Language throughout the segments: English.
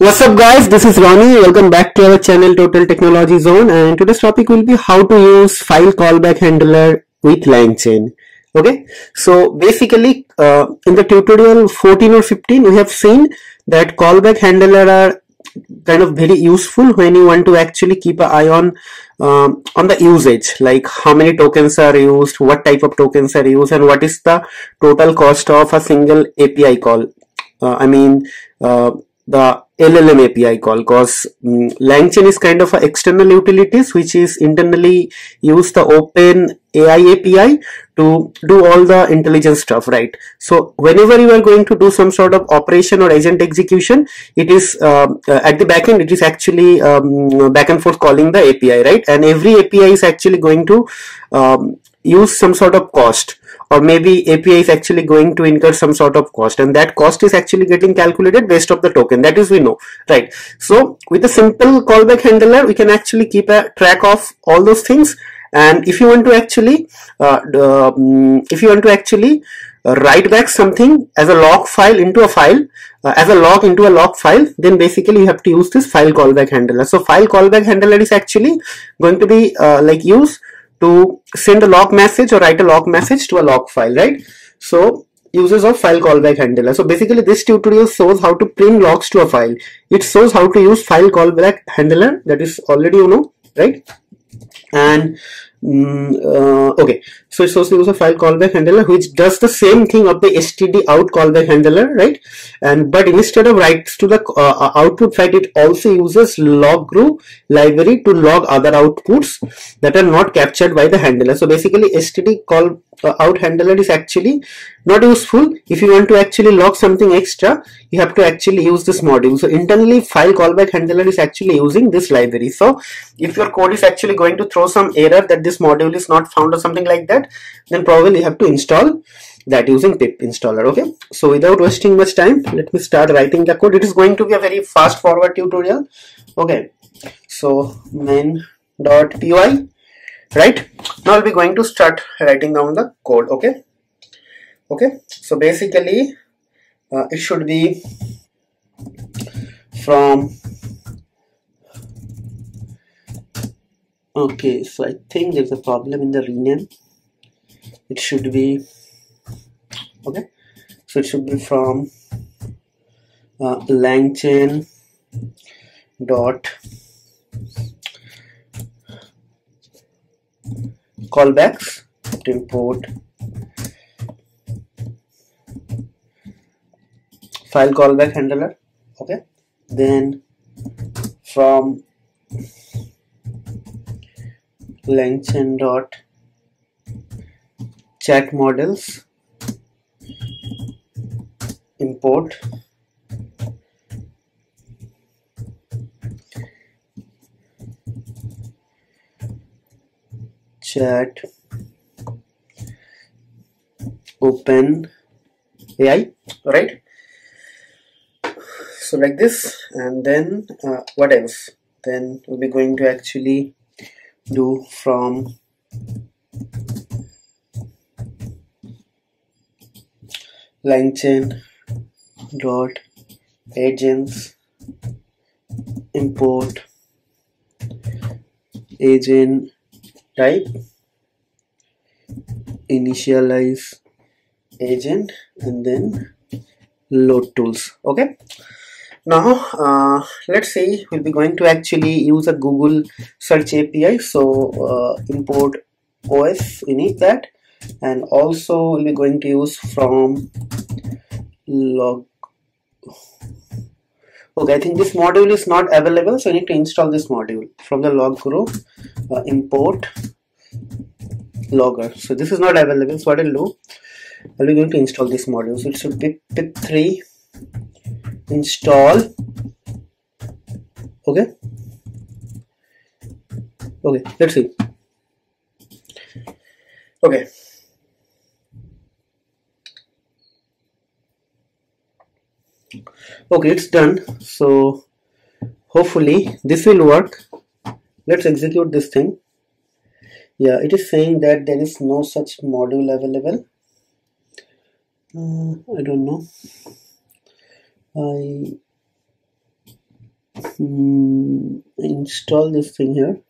What's up guys, this is Ronnie. Welcome back to our channel Total Technology Zone and today's topic will be how to use file callback handler with LangChain. Okay, so basically uh, in the tutorial 14 or 15 we have seen that callback handler are kind of very useful when you want to actually keep an eye on um, on the usage like how many tokens are used, what type of tokens are used and what is the total cost of a single API call. Uh, I mean uh, the LLM API call because um, LangChain is kind of a external utilities which is internally use the open AI API to do all the intelligent stuff, right? So whenever you are going to do some sort of operation or agent execution, it is uh, uh, at the backend, it is actually um, back and forth calling the API, right? And every API is actually going to um, use some sort of cost or maybe API is actually going to incur some sort of cost and that cost is actually getting calculated based of the token. That is we know right? So with a simple callback handler we can actually keep a track of all those things. And if you want to actually uh, um, if you want to actually uh, write back something as a log file into a file uh, as a log into a log file then basically you have to use this file callback handler. So file callback handler is actually going to be uh, like use to send a log message or write a log message to a log file, right? So uses of file callback handler. So basically this tutorial shows how to print logs to a file. It shows how to use file callback handler that is already you know, right? And Mm, uh, okay, so it's also use a file callback handler which does the same thing of the std out callback handler, right? And but instead of writes to the uh, uh output file, it also uses loguru library to log other outputs that are not captured by the handler. So basically, std call uh, out handler is actually not useful if you want to actually log something extra you have to actually use this module so internally file callback handler is actually using this library so if your code is actually going to throw some error that this module is not found or something like that then probably you have to install that using pip installer okay? So without wasting much time let me start writing the code. It is going to be a very fast forward tutorial okay? So main.py right? Now I'll be going to start writing down the code okay? Okay so basically uh, it should be from okay so I think there's a problem in the rename it should be okay. So it should be from uh, langchain dot callbacks to import. File callback handler okay. Then from langchain dot chat models import. Chat. Open AI right? So like this and then uh, what else? Then we'll be going to actually do from langchain dot agents import agent type initialize agent and then load tools. Okay now uh, let's say we'll be going to actually use a google search api so uh, import os we need that. And also we'll be going to use from log okay i think this module is not available so i need to install this module from the loguru uh, import logger. So this is not available so what i'll do i'll be going to install this module. So it should be pip3 install okay? Okay let's see. Okay. Okay it's done. So hopefully this will work. Let's execute this thing. Yeah it is saying that there is no such module available. Uh, I don't know I hmm, install this thing here.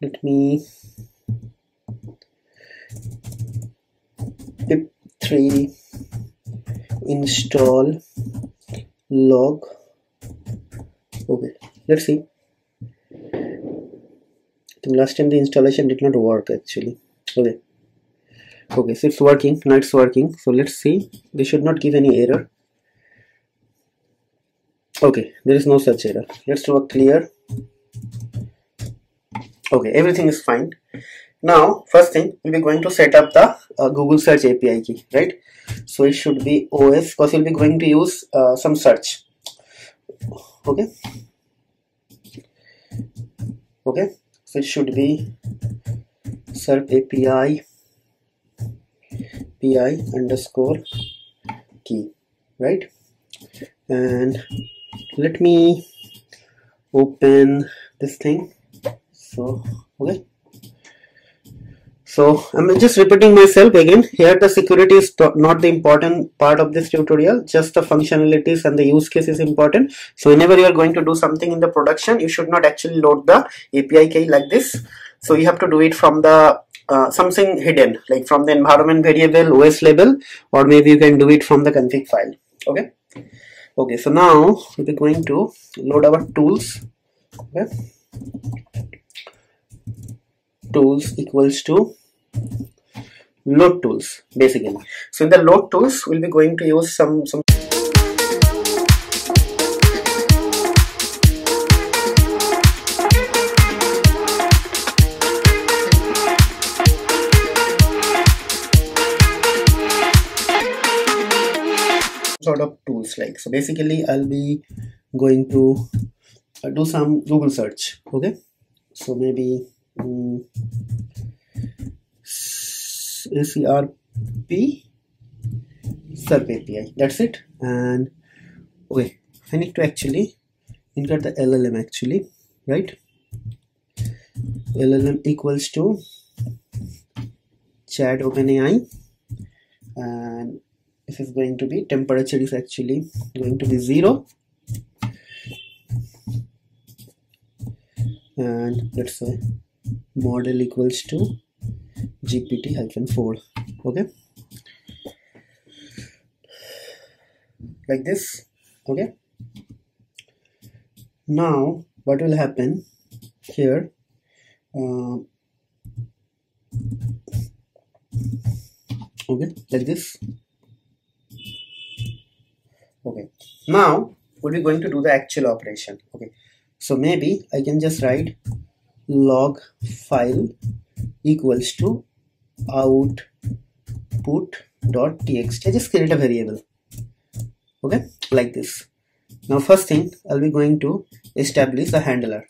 Let me pip3 install log. Okay let's see. Last time the installation did not work actually. Okay. Okay so it's working. Now it's working. So let's see. This should not give any error okay there is no such error. Let's do a clear. Okay everything is fine. Now first thing we'll be going to set up the uh, google search api key right? So it should be os because we'll be going to use uh, some search. Okay? Okay? So it should be serp api pi underscore key right? And let me open this thing. So okay. So i'm just repeating myself again. Here the security is not the important part of this tutorial just the functionalities and the use case is important. So whenever you are going to do something in the production you should not actually load the api key like this. So you have to do it from the uh, something hidden like from the environment variable os label or maybe you can do it from the config file. Okay okay so now we're going to load our tools. Okay. Tools equals to load tools basically. So in the load tools we'll be going to use some some like so basically i'll be going to uh, do some google search okay so maybe um, SERP API. That's it. And okay, I need to actually insert the LLM actually, right? LLM equals to chat OpenAI, and this is going to be temperature is actually going to be zero. And let's say model equals to gpt hyphen 4 okay? Like this okay? Now what will happen here? Uh, okay like this okay. Now we're going to do the actual operation. Okay. So maybe i can just write log file equals to output.txt I just create a variable. Okay. Like this. Now first thing I'll be going to establish a handler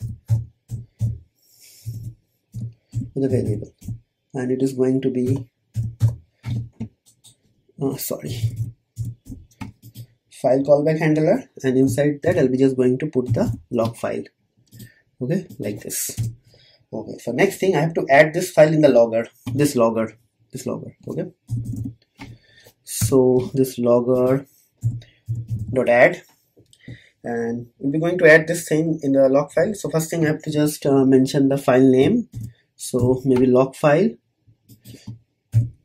with a variable. And it is going to be oh sorry file callback handler and inside that I'll be just going to put the log file. Okay like this. Okay so next thing i have to add this file in the logger. This logger. This logger. Okay. So this logger dot add. And we're going to add this thing in the log file. So first thing i have to just uh, mention the file name. So maybe log file.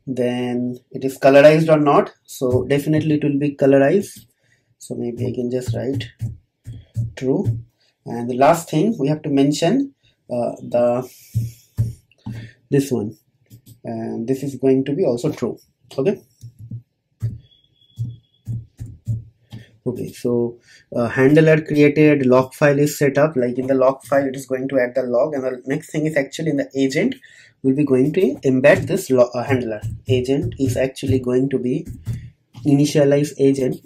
Then it is colorized or not. So definitely it will be colorized so maybe i can just write true. And the last thing we have to mention uh, the this one. And this is going to be also true. Okay? Okay so uh, handler created log file is set up. Like in the log file it is going to add the log. And the next thing is actually in the agent we'll be going to embed this uh, handler. Agent is actually going to be initialize agent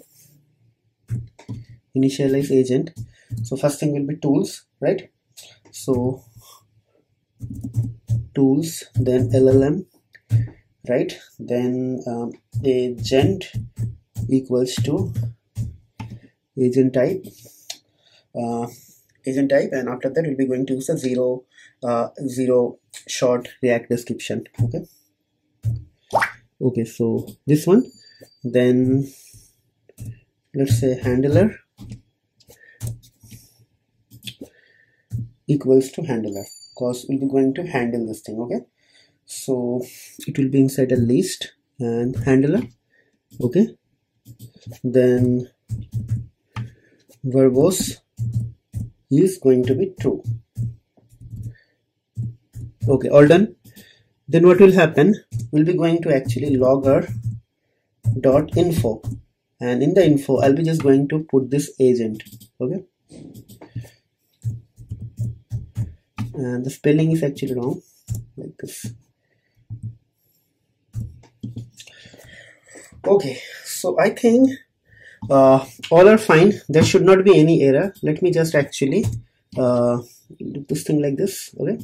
initialize agent. So first thing will be tools right? So tools then llm right? Then um, agent equals to agent type uh, agent type and after that we'll be going to use a zero uh, zero shot react description okay? Okay so this one then let's say handler equals to handler because we'll be going to handle this thing okay? So it will be inside a list and handler okay? Then verbose is going to be true. Okay all done? Then what will happen? We'll be going to actually logger dot info. And in the info I'll be just going to put this agent okay and the spelling is actually wrong. Like this. Okay so I think uh, all are fine. There should not be any error. Let me just actually uh, do this thing like this okay?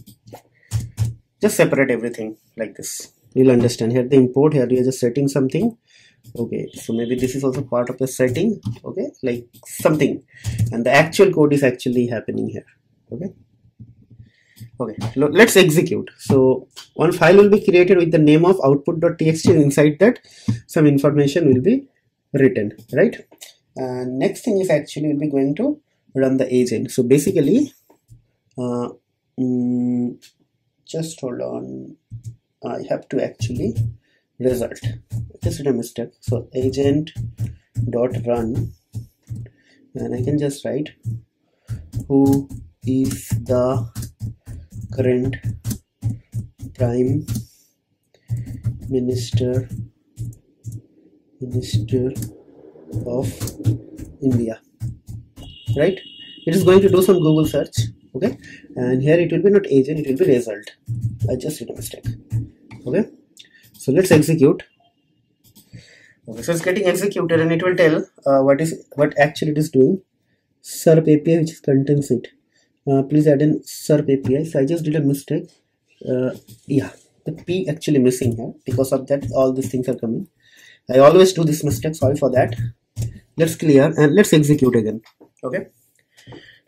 Just separate everything like this. You'll understand here the import here you're just setting something. Okay so maybe this is also part of the setting okay? Like something. And the actual code is actually happening here okay okay let's execute. So one file will be created with the name of output.txt inside that some information will be written right? And next thing is actually we'll be going to run the agent. So basically uh, mm, just hold on. I have to actually result. Just did a mistake. So agent dot run. And I can just write who is the current prime minister minister of India right? It is going to do some Google search okay? And here it will be not agent it will be result. I just did a mistake okay? So let's execute. Okay so it's getting executed and it will tell uh, what is what actually it is doing. SERP API which contains it uh, please add in SERP API so I just did a mistake. Uh, yeah the P actually missing here because of that all these things are coming. I always do this mistake. Sorry for that. Let's clear and let's execute again. Okay?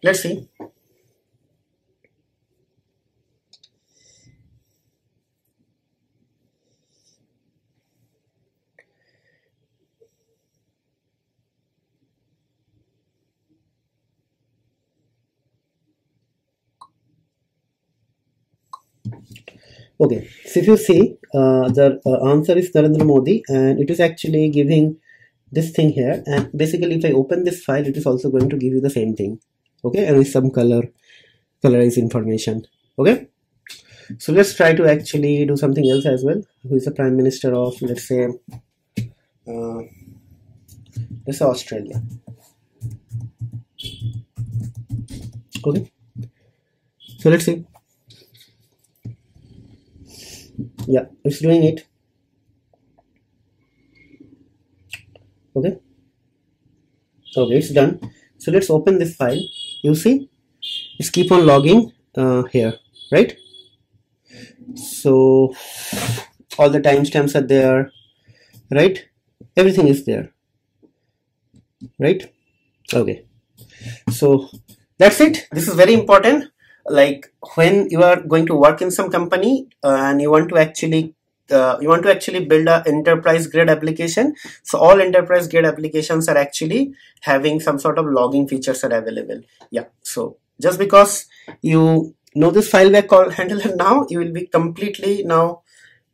Let's see okay. So if you see uh, the uh, answer is Narendra Modi and it is actually giving this thing here. And basically if I open this file it is also going to give you the same thing. Okay? And with some color colorized information. Okay? So let's try to actually do something else as well. Who is the prime minister of let's say uh, let's say Australia. Okay? So let's see yeah it's doing it. Okay. Okay it's done. So let's open this file. You see it's keep on logging uh, here right? So all the timestamps are there right? Everything is there right? Okay. So that's it. This is very important like when you are going to work in some company uh, and you want to actually uh, you want to actually build a enterprise grade application so all enterprise grade applications are actually having some sort of logging features are available. Yeah so just because you know this file called handler now you will be completely now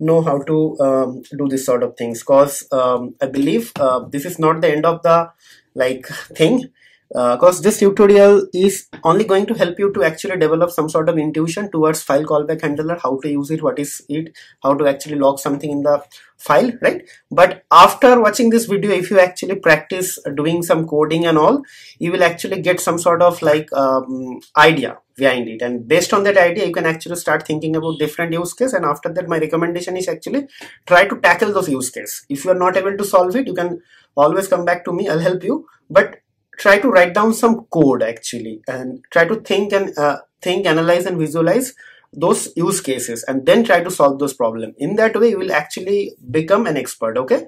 know how to um, do this sort of things. Because um, i believe uh, this is not the end of the like thing because uh, this tutorial is only going to help you to actually develop some sort of intuition towards file callback handler how to use it what is it how to actually log something in the file right? But after watching this video if you actually practice doing some coding and all you will actually get some sort of like um, idea behind it. And based on that idea you can actually start thinking about different use case. And after that my recommendation is actually try to tackle those use case. If you are not able to solve it you can always come back to me. I'll help you. But try to write down some code actually and try to think and uh, think analyze and visualize those use cases and then try to solve those problems in that way you will actually become an expert okay?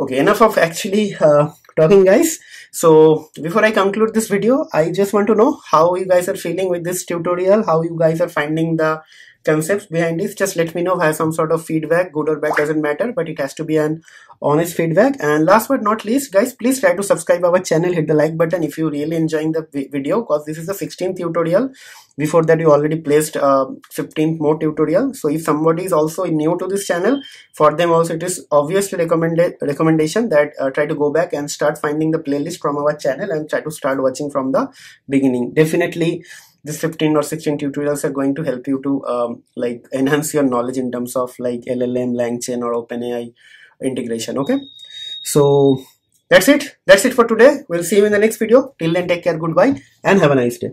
Okay enough of actually uh, talking guys. So before i conclude this video i just want to know how you guys are feeling with this tutorial how you guys are finding the concepts behind this just let me know have some sort of feedback good or bad doesn't matter but it has to be an honest feedback. And last but not least guys please try to subscribe our channel hit the like button if you really enjoying the video because this is the 16th tutorial. Before that you already placed uh, 15th more tutorial. So if somebody is also new to this channel for them also it is obviously recommended recommendation that uh, try to go back and start finding the playlist from our channel and try to start watching from the beginning. Definitely this 15 or 16 tutorials are going to help you to um, like enhance your knowledge in terms of like llm langchain or openai integration okay? So that's it. That's it for today. We'll see you in the next video. Till then take care. Goodbye and have a nice day